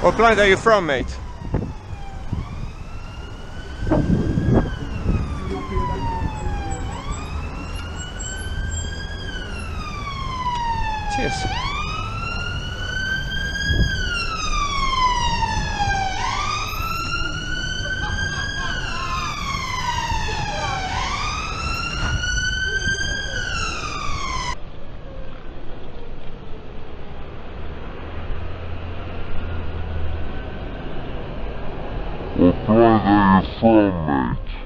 What planet are you from, mate? Cheers. informate.